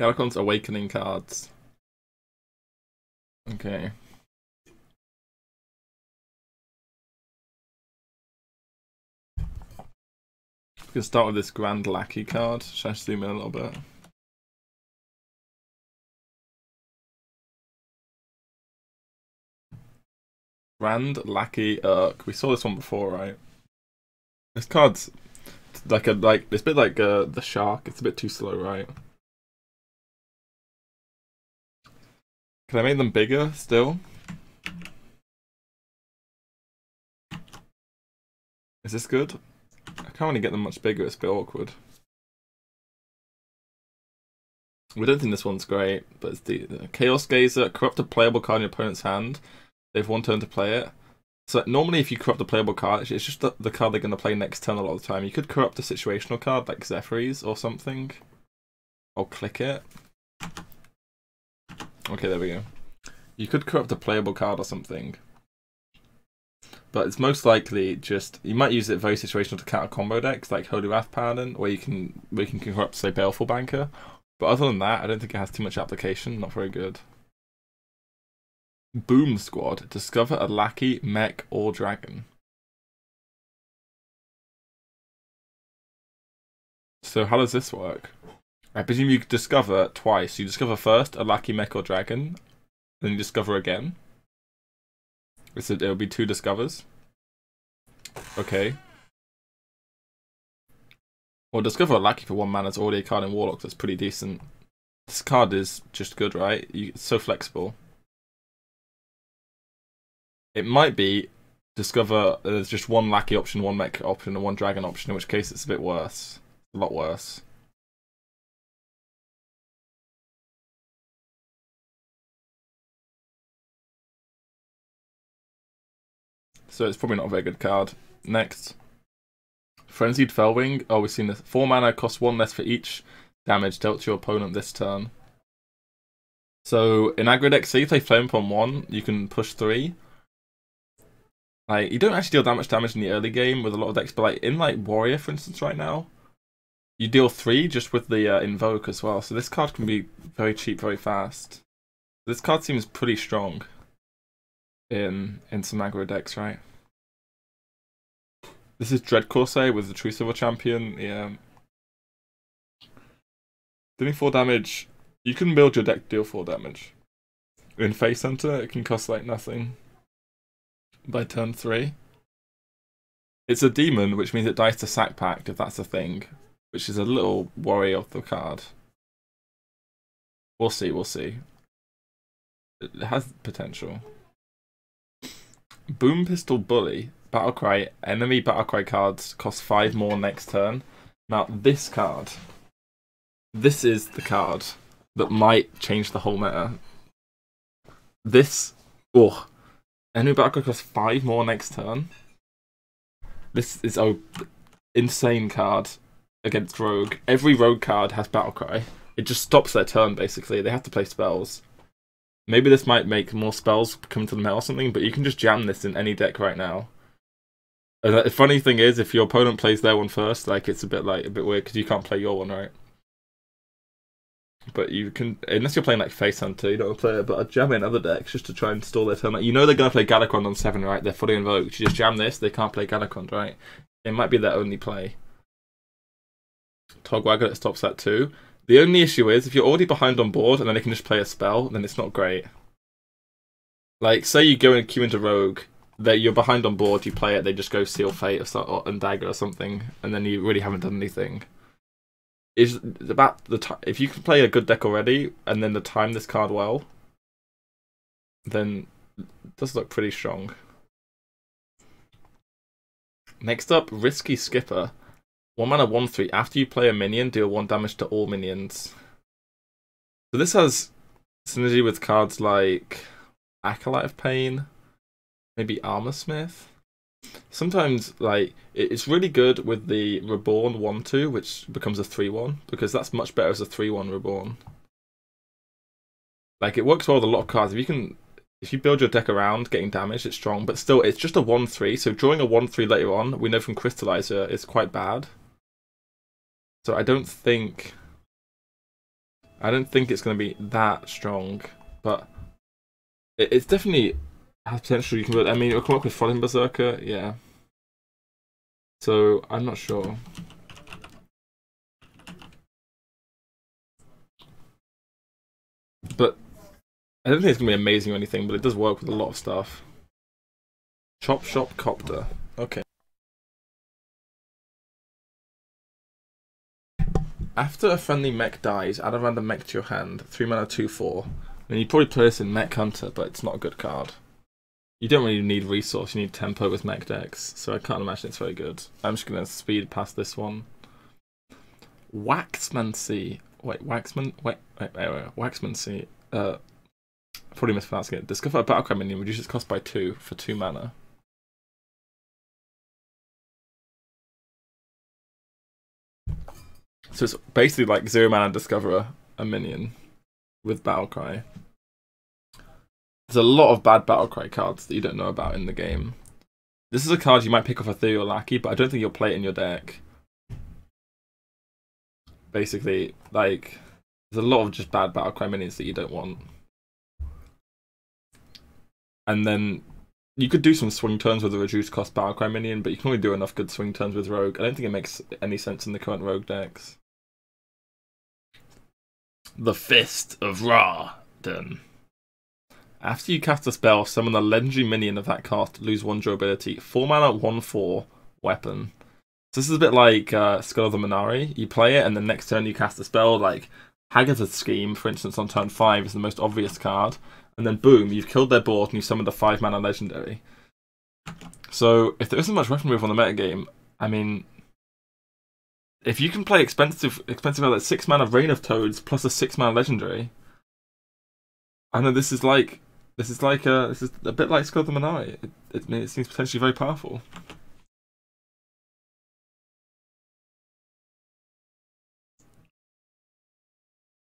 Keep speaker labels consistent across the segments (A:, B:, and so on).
A: Galakrond's Awakening cards. Okay. We can start with this Grand Lackey card. Should I zoom in a little bit? Grand Lackey Erkh. We saw this one before, right? This card's like a like it's a bit like uh, the shark. It's a bit too slow, right? Can I make them bigger still? Is this good? I can't really get them much bigger, it's a bit awkward. We don't think this one's great, but it's the, Chaos Gazer, corrupt a playable card in your opponent's hand. They have one turn to play it. So normally if you corrupt a playable card, it's just the, the card they're going to play next turn a lot of the time. You could corrupt a situational card like Zephrys or something. I'll click it. Okay, there we go. You could corrupt a playable card or something. But it's most likely just you might use it very situational to counter combo decks like Holy Wrath Paladin, where you can you can corrupt say Baleful Banker. But other than that, I don't think it has too much application. Not very good. Boom Squad. Discover a lackey, mech, or dragon. So how does this work? I presume you discover twice. You discover first a lackey, mech, or dragon, then you discover again. A, it'll be two discovers. Okay. Well, discover a lackey for one mana is already a card in Warlock that's pretty decent. This card is just good, right? You, it's so flexible. It might be discover there's just one lackey option, one mech option, and one dragon option, in which case it's a bit worse. A lot worse. So it's probably not a very good card. Next. Frenzied Felwing. Oh, we've seen this. 4 mana, costs 1 less for each damage dealt to your opponent this turn. So in aggro deck, say you play Flame on 1, you can push 3. Like, you don't actually deal that much damage in the early game with a lot of decks, but like in like Warrior, for instance, right now, you deal 3 just with the uh, Invoke as well. So this card can be very cheap, very fast. This card seems pretty strong in in some aggro decks, right? This is Dread Corsair with the Truesilver Champion. Yeah. Doing 4 damage. You can build your deck to deal 4 damage. In Face Hunter, it can cost like nothing. By turn 3. It's a demon, which means it dies to Sack Pact, if that's a thing. Which is a little worry of the card. We'll see, we'll see. It has potential. Boom Pistol Bully, Battlecry, enemy Battlecry cards cost 5 more next turn. Now, this card, this is the card that might change the whole meta. This, oh, enemy Battlecry costs 5 more next turn. This is a insane card against Rogue. Every Rogue card has Battlecry. It just stops their turn, basically. They have to play spells. Maybe this might make more spells come to the mail or something, but you can just jam this in any deck right now. And the funny thing is, if your opponent plays their one first, like it's a bit like a bit weird because you can't play your one, right? But you can, unless you're playing like Face Hunter, you don't play it. But I jam in other decks just to try and stall their turn. Like, you know they're gonna play Galakrond on seven, right? They're fully invoked. You just jam this, they can't play Galakrond, right? It might be their only play. Togwagger that stops that too. The only issue is if you're already behind on board and then they can just play a spell, then it's not great. Like, say you go and queue into Rogue, that you're behind on board, you play it, they just go Seal Fate or, or and Dagger or something, and then you really haven't done anything. Is about the time if you can play a good deck already and then the time this card well, then does look pretty strong. Next up, Risky Skipper. One mana, one three. After you play a minion, deal one damage to all minions. So this has synergy with cards like Acolyte of Pain, maybe Armorsmith. Sometimes, like it's really good with the Reborn one two, which becomes a three one because that's much better as a three one Reborn. Like it works well with a lot of cards. If you can if you build your deck around getting damage, it's strong, but still, it's just a 1-3, so drawing a 1-3 later on, we know from Crystallizer, is quite bad. So I don't think I don't think it's going to be that strong, but it's definitely Ah, has potential. You can, I mean, it'll come up with Falling Berserker, yeah. So I'm not sure. But I don't think it's gonna be amazing or anything, but it does work with a lot of stuff. Chop Shop Copter. Okay. After a friendly mech dies, add a random mech to your hand. 3 mana 2 4. I mean, you probably play this in Mech Hunter, but it's not a good card. You don't really need resource, you need tempo with mech decks, so I can't imagine it's very good. I'm just gonna speed past this one. Waxmancy. Wait, Waxman wait, wait, wait, wait. Waxmancy. Uh probably mispronouncing it. Discover a battlecry minion, reduce its cost by two for two mana. So it's basically like zero mana discover a minion with Battlecry. There's a lot of bad Battlecry cards that you don't know about in the game. This is a card you might pick off Ethereal Lackey, but I don't think you'll play it in your deck. Basically, like, there's a lot of just bad Battlecry minions that you don't want. And then you could do some swing turns with a reduced cost Battlecry minion, but you can only do enough good swing turns with Rogue. I don't think it makes any sense in the current Rogue decks. The Fist of Ra. After you cast a spell, summon a legendary minion of that cast, lose one durability. 4 mana, 1 4 weapon. So this is a bit like uh, Skull of the Man'ari. You play it, and the next turn you cast a spell, like Hagatha's Scheme, for instance, on turn 5 is the most obvious card. And then boom, you've killed their board and you summoned a 5 mana legendary. So if there isn't much weapon move on the metagame, I mean, if you can play expensive, expensive like six mana Rain of Toads plus a six mana legendary, I know this is like this is like a this is a bit like Skull of the Man'ari. It, it, it seems potentially very powerful.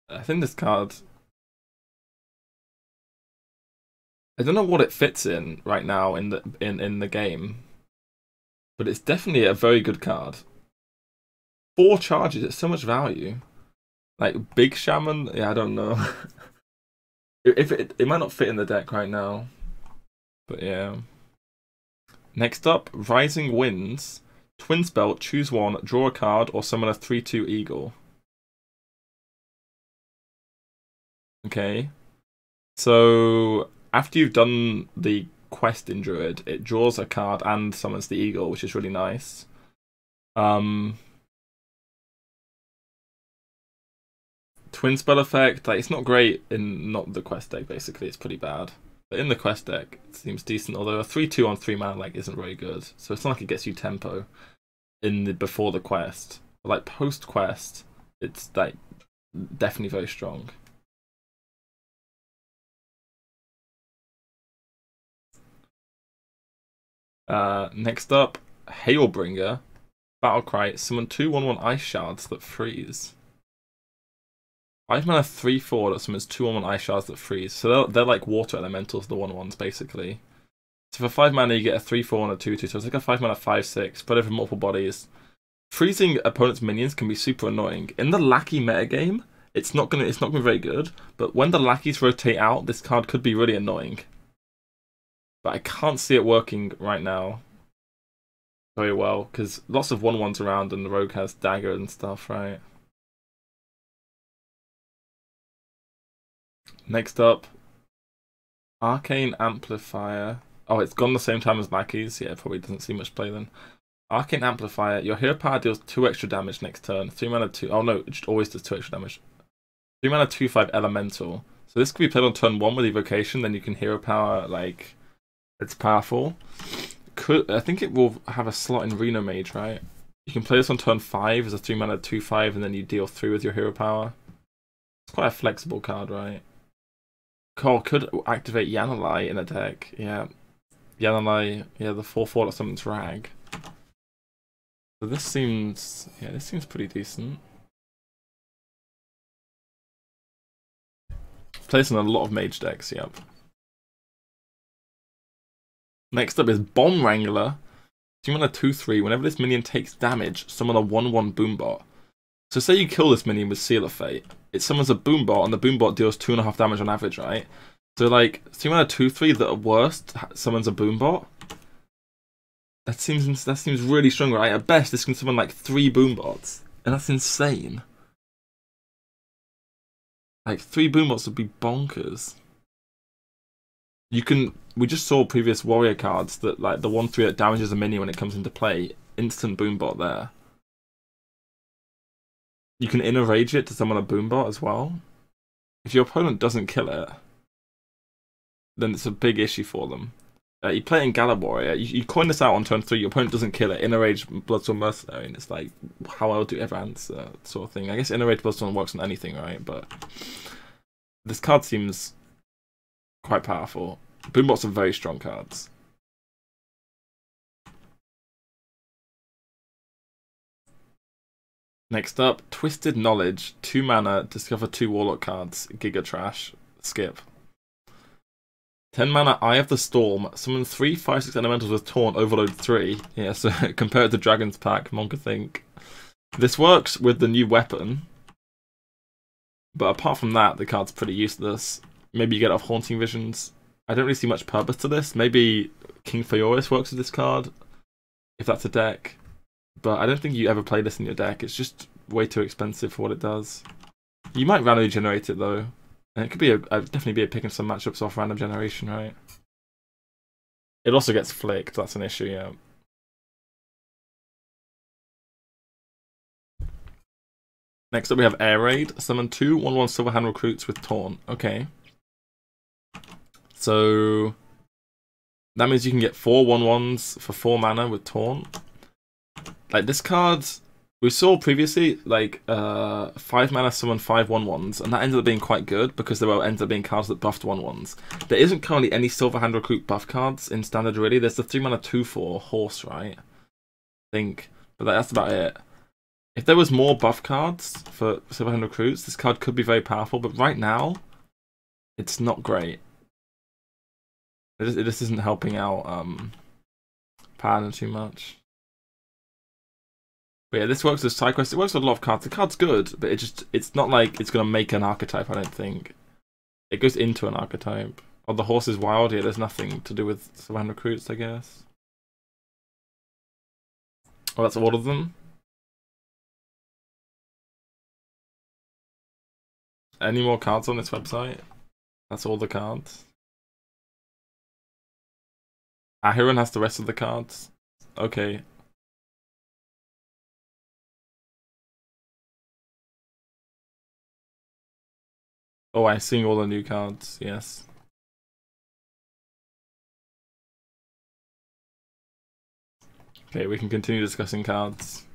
A: I think this card. I don't know what it fits in right now in the in in the game, but it's definitely a very good card four charges. It's so much value. Like big shaman, yeah, I don't know. if it it might not fit in the deck right now, but yeah. Next up, Rising Winds. Twin spell, choose one, draw a card, or summon a 3 2 eagle. Okay. So, after you've done the quest in Druid, it draws a card and summons the eagle, which is really nice. Um, twin spell effect, like it's not great in not the quest deck. Basically, it's pretty bad. But in the quest deck, it seems decent. Although a three-two on three mana like isn't very good. So it's not like it gets you tempo in the before the quest. But like post quest, it's like definitely very strong. Uh, next up, Hailbringer. Battlecry, summon two 1 1 ice shards that freeze. Ice mana 3 4 that summons 2 1 ice shards that freeze. So they're, they're like water elementals, the 1 1s basically. So for 5 mana, you get a 3 4 and a 2 2. So it's like a 5 mana 5 6, spread over multiple bodies. Freezing opponents' minions can be super annoying. In the Lackey metagame, it's not gonna it's not gonna be very good, but when the lackeys rotate out, this card could be really annoying. But I can't see it working right now very well, because lots of one ones around and the rogue has dagger and stuff, right? Next up, Arcane Amplifier. Oh, it's gone the same time as Lackeys. Yeah, probably doesn't see much play then. Arcane Amplifier. Your hero power deals 2 extra damage next turn. 3 mana 2. Oh no, it always does 2 extra damage. 3 mana 2 5 elemental. So this could be played on turn 1 with evocation, then you can hero power, like, it's powerful. Could I think it will have a slot in Reno Mage, right? You can play this on turn 5 as a 3 mana 2 5, and then you deal 3 with your hero power. It's quite a flexible card, right? Cole could activate Yanalai in a deck. Yeah. Yanalai, yeah, the 4 4 that summons Rag. So this seems, yeah, this seems pretty decent. Plays in a lot of mage decks, yep. Next up is Bomb Wrangler. Want a 2 3. Whenever this minion takes damage, summon a 1 1 Boombot. So say you kill this minion with Seal of Fate it summons a Boombot, and the Boombot deals two and a half damage on average, right? So like, want a two three that at worst summons a Boombot. That seems that seems really strong, right? At best, this can summon like three Boombots, and that's insane. Like three Boombots would be bonkers. You can. We just saw previous warrior cards that like the one three that damages a minion when it comes into play. Instant Boombot there. You can inner rage it to summon a Boombot as well. If your opponent doesn't kill it, then it's a big issue for them. Uh, you play in Galab Warrior, you, you coin this out on turn three, your opponent doesn't kill it, Inner Bloodsworn Mercenary, and it's like, how well do you ever answer, sort of thing. I guess Inner Rage works on anything, right? But this card seems quite powerful. Boombots are very strong cards. Next up, Twisted Knowledge. Two mana, discover two Warlock cards. Giga Trash. Skip. 10 mana, Eye of the Storm. Summon 3 5 6 elementals with Taunt, Overload 3. Yeah, so compared to Dragon's Pack, Monka think. This works with the new weapon. But apart from that, the card's pretty useless. Maybe you get off Haunting Visions. I don't really see much purpose to this. Maybe King Phaoris works with this card, if that's a deck. But I don't think you ever play this in your deck. It's just way too expensive for what it does. You might randomly generate it though. And it could be a, definitely be a picking some matchups off random generation, right? It also gets flicked, that's an issue, yeah. Next up we have Air Raid. Summon two 1-1 Silver Hand Recruits with Taunt. Okay. So... That means you can get four 1-1s for 4 mana with Taunt like this card we saw previously like uh five mana summon five one ones, and that ended up being quite good because there were ended up being cards that buffed one ones. There isn't currently any silver hand recruit buff cards in standard really. There's the three mana two four horse, right? I think, but that's about it. If there was more buff cards for silver hand recruits, this card could be very powerful. But right now, it's not great. It just, it just isn't helping out um Paladin too much. But yeah, this works as side quest. It works with a lot of cards. The card's good, but it just it's not like it's gonna make an archetype, I don't think. It goes into an archetype. Oh, the horse is wild, yeah, there's nothing to do with Savannah recruits, I guess. Oh, that's all of them. Any more cards on this website? That's all the cards. Ahiron has the rest of the cards. Okay, Oh, I'm seeing all the new cards, yes. Okay, we can continue discussing cards.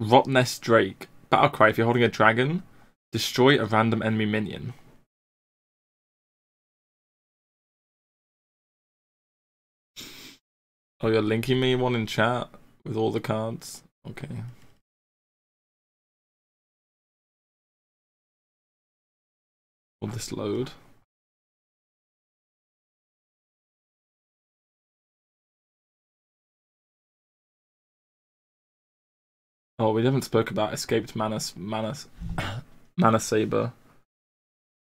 A: Rotnest Drake. Battlecry, if you're holding a dragon, destroy a random enemy minion. Oh, you're linking me one in chat with all the cards? Okay. This load? Oh, we haven't spoke about escaped Manus Manus Mana Saber.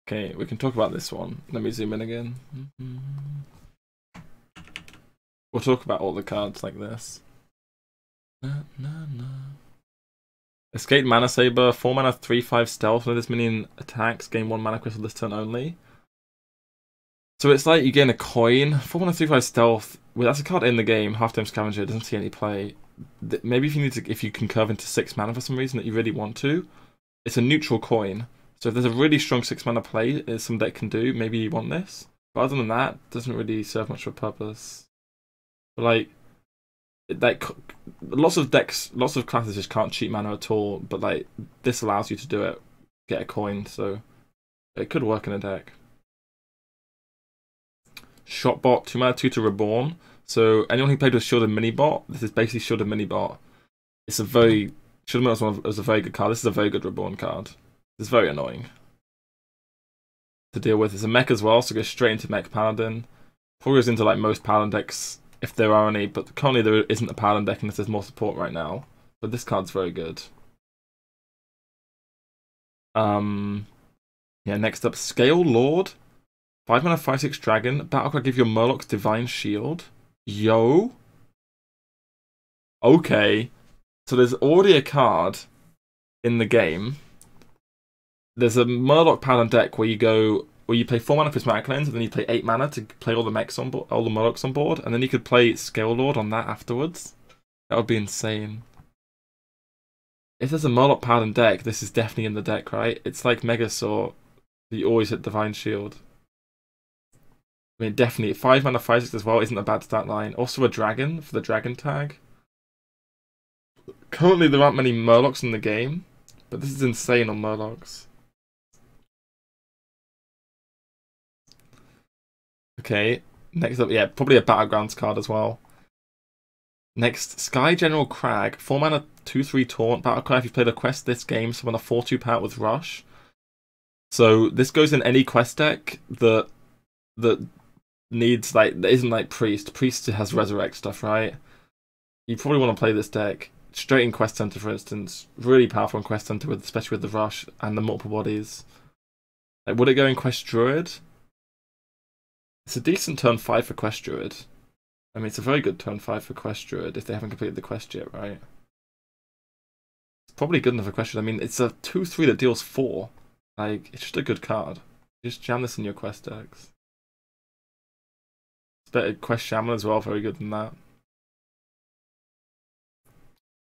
A: Okay, we can talk about this one. Let me zoom in again. We'll talk about all the cards like this. Na, na, na. Escape Mana Saber, 4 mana, 3 5 stealth. When this minion attacks, gain 1 mana crystal this turn only. So it's like you gain a coin. 4 mana, 3 5 stealth. Well, that's a card in the game. Half time Scavenger doesn't see any play. Maybe if you need to, if you can curve into 6 mana for some reason that you really want to, it's a neutral coin. So if there's a really strong 6 mana play, some deck can do, maybe you want this. But other than that, doesn't really serve much of a purpose. But like, like lots of decks, lots of classes just can't cheat mana at all. But like this allows you to do it, get a coin, so it could work in a deck. Shotbot, two mana, two to reborn. So anyone who played with Shielded Minibot, this is basically Shielded Minibot. It's a very Shielded Minibot was a very good card. This is a very good reborn card. It's very annoying to deal with. It's a mech as well, so go straight into mech paladin. Probably goes into like most paladin decks if there are any, but currently there isn't a paladin deck unless there's more support right now. But this card's very good. Um, yeah. Next up, Scale Lord, five mana, five six dragon. Battle card give your Murloc's Divine Shield. Yo. Okay. So there's already a card in the game. There's a Murloc Paladin deck where you go where you play four mana for Prismatic Lens, and then you play eight mana to play all the mechs on board, all the Murlocs on board, and then you could play Scale Lord on that afterwards. That would be insane. If there's a Murloc Paladin deck, this is definitely in the deck, right? It's like Megasaur. You always hit Divine Shield. I mean, definitely. Five mana, five six as well isn't a bad stat line. Also a dragon for the dragon tag. Currently, there aren't many Murlocs in the game, but this is insane on Murlocs. Okay, next up, yeah, probably a Battlegrounds card as well. Next, Sky General Kragg, 4 mana, 2 3 taunt. Battlecry, if you've played a quest this game, summon a 4 2 power with Rush. So this goes in any quest deck that that needs like that isn't like Priest. Priest has resurrect stuff, right? You probably want to play this deck straight in Quest Hunter, for instance. Really powerful in Quest Hunter, with especially with the Rush and the multiple bodies. Like, would it go in Quest Druid? It's a decent turn 5 for Quest Druid. I mean, it's a very good turn 5 for Quest Druid if they haven't completed the quest yet, right? It's probably good enough for Quest Druid. I mean, it's a 2-3 that deals 4. Like, it's just a good card. Just jam this in your quest decks. It's better Quest Shaman as well, very good than that.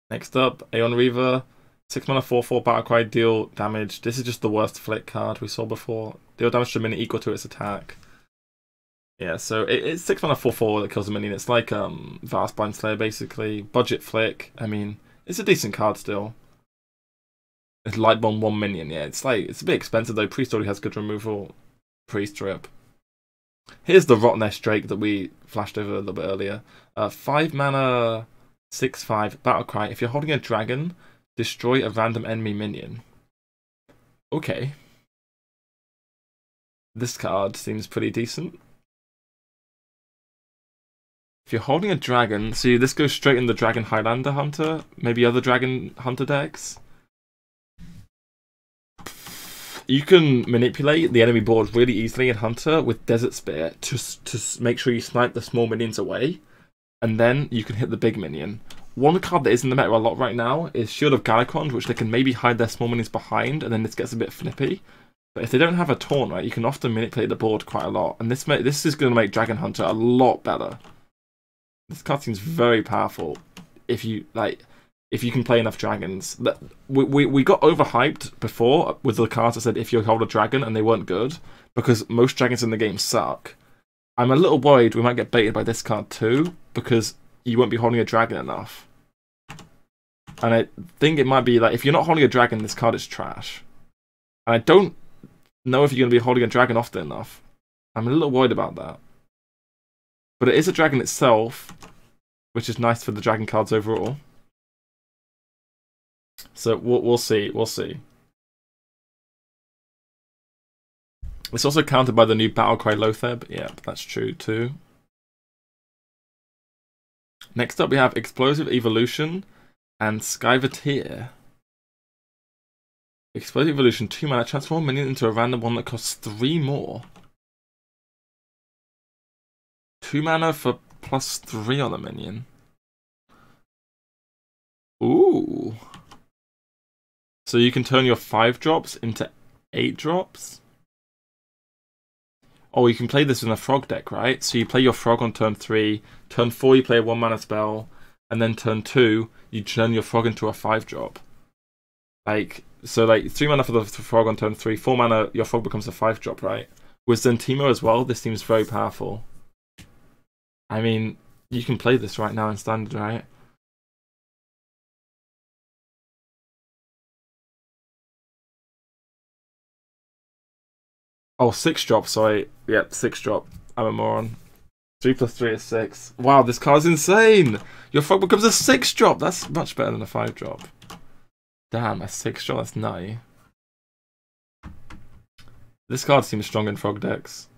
A: Next up, Aeon Reaver. 6 mana 4 4 Battlecry, deal damage. This is just the worst flick card we saw before. Deal damage to a minute equal to its attack. Yeah, so it, it's six mana four four that kills a minion. It's like um Vast Blind Slayer basically. Budget flick. I mean, it's a decent card still. It's light bomb one minion. Yeah, it's like it's a bit expensive though. Priest already has good removal. Priest rip. Here's the Rotnest Drake that we flashed over a little bit earlier. Uh, five mana, six five battle cry. If you're holding a dragon, destroy a random enemy minion. Okay. This card seems pretty decent. If you're holding a dragon, see this goes straight in the Dragon Highlander Hunter, maybe other Dragon Hunter decks. You can manipulate the enemy board really easily in Hunter with Desert Spear to, to make sure you snipe the small minions away, and then you can hit the big minion. One card that is in the meta a lot right now is Shield of Galakrond, which they can maybe hide their small minions behind, and then this gets a bit flippy. But if they don't have a taunt, right, you can often manipulate the board quite a lot, and this this is going to make Dragon Hunter a lot better. This card seems very powerful. If you like, if you can play enough dragons, that we, we we got overhyped before with the cards that said if you hold a dragon and they weren't good because most dragons in the game suck. I'm a little worried we might get baited by this card too because you won't be holding a dragon enough. And I think it might be like if you're not holding a dragon, this card is trash. And I don't know if you're going to be holding a dragon often enough. I'm a little worried about that. But it is a dragon itself, which is nice for the dragon cards overall. So we'll, we'll see, we'll see. It's also countered by the new Battlecry Loatheb. Yeah, that's true too. Next up we have Explosive Evolution and Skyvateer. Explosive Evolution, 2 mana, transform a minion into a random one that costs 3 more. Two mana for plus three on a minion. Ooh. So you can turn your five drops into eight drops? Oh, you can play this in a frog deck, right? So you play your frog on turn three, turn four you play a one mana spell, and then turn two you turn your frog into a five drop. Like so, like three mana for the frog on turn three, four mana your frog becomes a five drop, right? With Zentimo as well, this seems very powerful. I mean, you can play this right now in standard, right? Oh, six drop, sorry. Yep, six drop. I'm a moron. Three plus three is six. Wow, this card's insane! Your frog becomes a six drop! That's much better than a five drop. Damn, a six drop, that's nutty. This card seems strong in frog decks.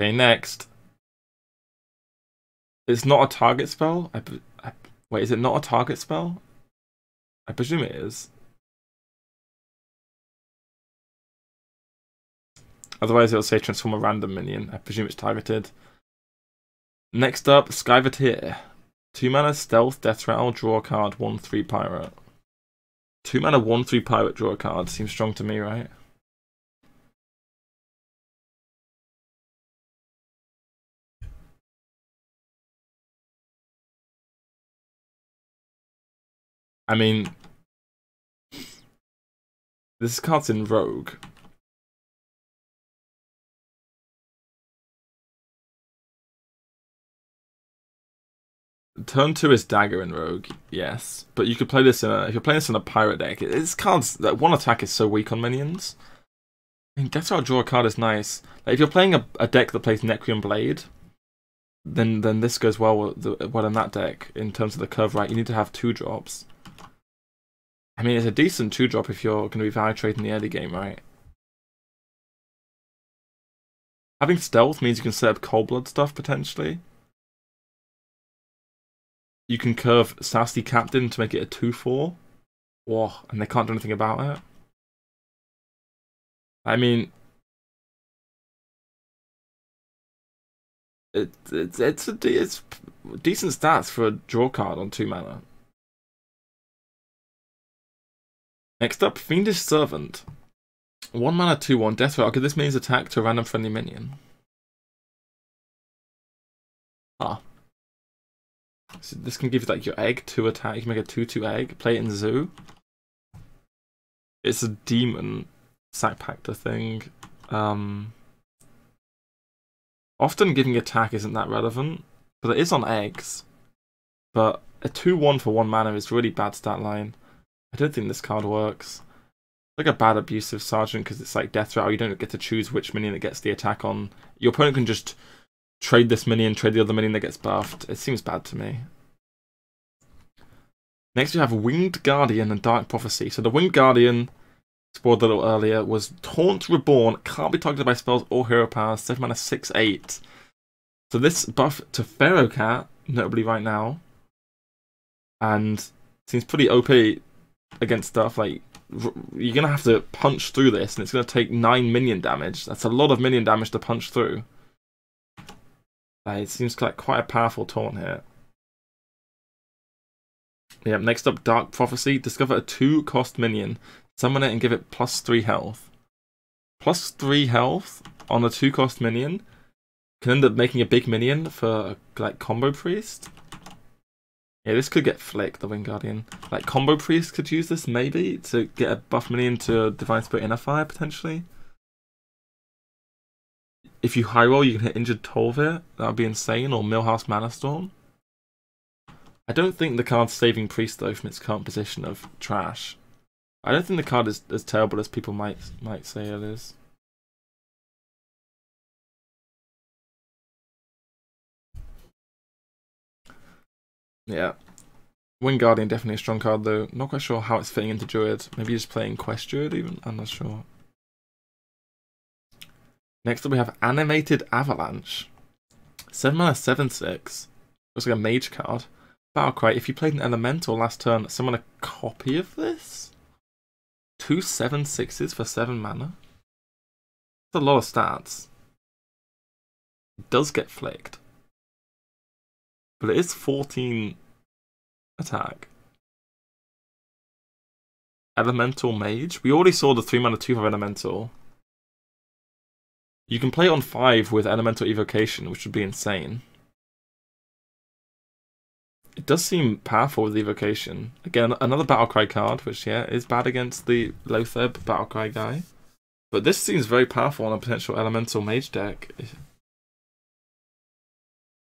A: Okay, next. It's not a target spell? I, I, wait, is it not a target spell? I presume it is. Otherwise it'll say transform a random minion. I presume it's targeted. Next up, Skyvateer. 2 mana stealth, death rattle, draw a card, 1-3 pirate. 2 mana 1-3 pirate, draw a card. Seems strong to me, right? I mean, this card's in Rogue. Turn two is dagger in rogue, yes, but you could play this in a if you're playing this in a pirate deck. This card's that one attack is so weak on minions. I mean, Death Rattle draw a card is nice. Like, if you're playing a, a deck that plays Necrium Blade, then then this goes well well in that deck in terms of the curve. Right, you need to have two drops. I mean, it's a decent two drop if you're going to be value trading the early game, right? Having stealth means you can set up cold blood stuff potentially you can curve Southsea Captain to make it a 2 4. Whoa, and they can't do anything about it. I mean, it, it's it's a it's decent stats for a draw card on two mana. Next up, Fiendish Servant. One mana, two one death roll. Okay, this means attack to a random friendly minion. Ah. So this can give you like your egg to attack. You can make a 2-2 egg, play it in zoo. It's a demon sack pactor thing. Um, often giving attack isn't that relevant, but it is on eggs. But a 2-1 for 1 mana is really bad stat line. I don't think this card works. It's like a bad abusive sergeant because it's like death rattle. Oh, you don't get to choose which minion that gets the attack on. Your opponent can just trade this minion, trade the other minion that gets buffed. It seems bad to me. Next, we have Winged Guardian and Dark Prophecy. So the Winged Guardian, spoiled a little earlier, was Taunt Reborn, can't be targeted by spells or hero powers, 7 mana 6 8. So this buff to Pharaoh Cat, notably right now, and seems pretty OP against stuff like you're gonna have to punch through this, and it's gonna take nine minion damage. That's a lot of minion damage to punch through. Uh, it seems like quite a powerful taunt here. Yeah, next up, Dark Prophecy. Discover a 2 cost minion. Summon it and give it plus 3 health. Plus 3 health on a 2 cost minion can end up making a big minion for, like, Combo Priest. Yeah, this could get flicked, the Wing Guardian. Like, Combo Priest could use this, maybe, to get a buff minion to Divine Spirit Inner Fire, potentially. If you high roll, you can hit Injured Tol'vir. That would be insane. Or Millhouse Mana Storm. I don't think the card's saving Priest though from its current position of trash. I don't think the card is as terrible as people might might say it is. Yeah. Wing Guardian definitely a strong card though. Not quite sure how it's fitting into Druid. Maybe just playing Quest Druid even? I'm not sure. Next up we have Animated Avalanche. 7 mana 7 6. Looks like a mage card. Battlecry, if you played an elemental last turn, summon a copy of this? Two seven sixes for seven mana? That's a lot of stats. It does get flicked. But it is 14 attack. Elemental Mage. We already saw the 3 mana 2 for Elemental. You can play on 5 with Elemental Evocation, which would be insane. It does seem powerful with Evocation. Again, another Battlecry card, which, yeah, is bad against the Loatheb Battlecry guy. But this seems very powerful on a potential Elemental Mage deck.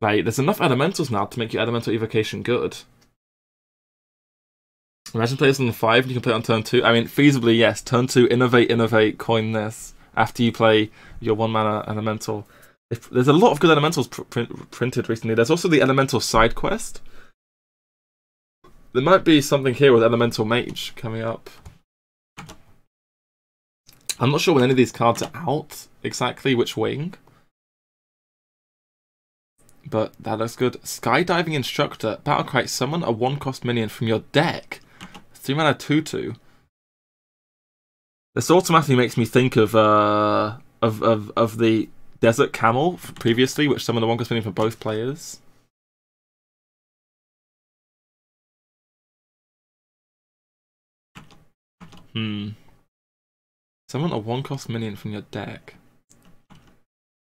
A: Like, there's enough Elementals now to make your Elemental Evocation good. Imagine this on the 5 and you can play it on turn 2. I mean, feasibly, yes. Turn 2, Innervate, Innervate, coin this. After you play your 1 mana Elemental. If, there's a lot of good Elementals pr pr printed recently. There's also the Elemental side quest there might be something here with Elemental Mage coming up. I'm not sure when any of these cards are out exactly which wing. But that looks good. Skydiving Instructor. Battlecry, summon a one cost minion from your deck. 3 mana 2 2. This automatically makes me think of uh, of of of the desert camel previously, which some of the one spinning for both players. Hmm. Summon a one cost minion from your deck.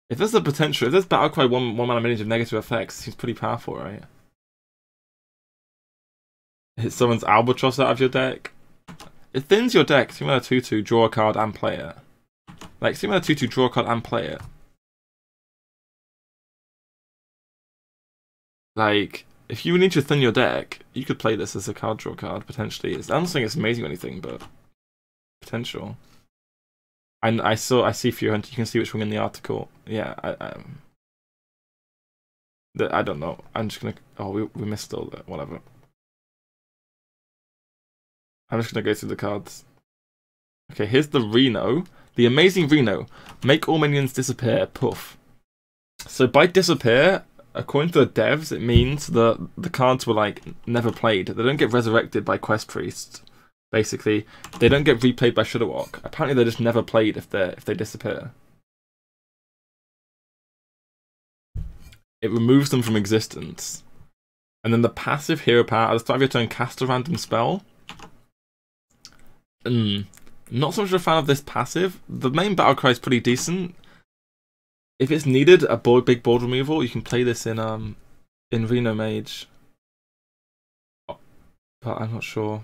A: If there's a potential, if there's battle cry one one mana minions of negative effects, seems pretty powerful, right? Hit someone's albatross out of your deck. It thins your deck. A 2 2, draw a card and play it. Like, a 2 2, draw a card and play it. Like, if you need to thin your deck, you could play this as a card draw card, potentially. I don't think it's amazing or anything, but potential. And I saw, I see Fear Hunter. You can see which one in the article. Yeah, I, um, the, I don't know. I'm just gonna. Oh, we we missed all that. Whatever. I'm just gonna go through the cards. Okay, here's the Reno. The amazing Reno. Make all minions disappear. Poof. So by disappear, according to the devs, it means that the cards were like never played. They don't get resurrected by Quest priests. basically. They don't get replayed by Shudderwock. Apparently, they're just never played if they if they disappear. It removes them from existence. And then the passive hero power, at the start of your turn, cast a random spell. Mm, not so much a fan of this passive. The main battle cry is pretty decent. If it's needed, a board, big board removal, you can play this in um in Reno Mage. But I'm not sure.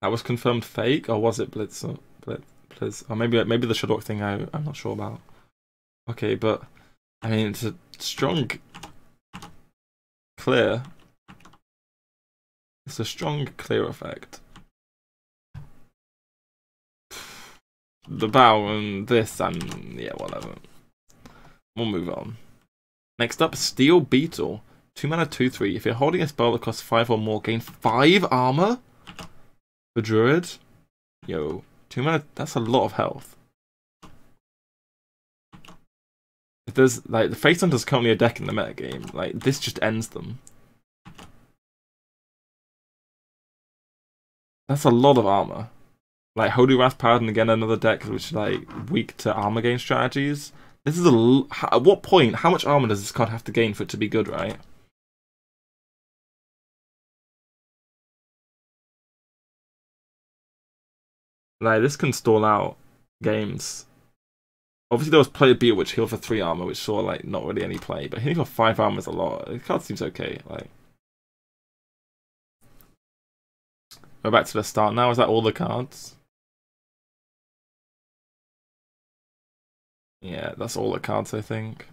A: That was confirmed fake, or was it Blitz? Or, Blitz, Blitz or maybe maybe the Shudderwock thing. I I'm not sure about. Okay, but I mean it's a strong, clear. It's a strong clear effect. The bow and this and yeah, whatever. We'll move on. Next up, Steel Beetle. 2 mana 2 3. If you're holding a spell that costs 5 or more, gain 5 armor? The druid? Yo, two mana, that's a lot of health. If there's, like, the Face Hunter's currently a deck in the metagame, like, this just ends them. That's a lot of armor. Like, Holy Wrath Paladin, again, another deck which is, like, weak to armor gain strategies. This is a. At what point, how much armor does this card have to gain for it to be good, right? Like this can stall out games. Obviously, there was Player Beat which healed for three armor, which saw like not really any play, but healing for five armor is a lot. The card seems okay. Like, we're back to the start now. Is that all the cards? Yeah, that's all the cards I think.